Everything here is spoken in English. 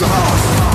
the house.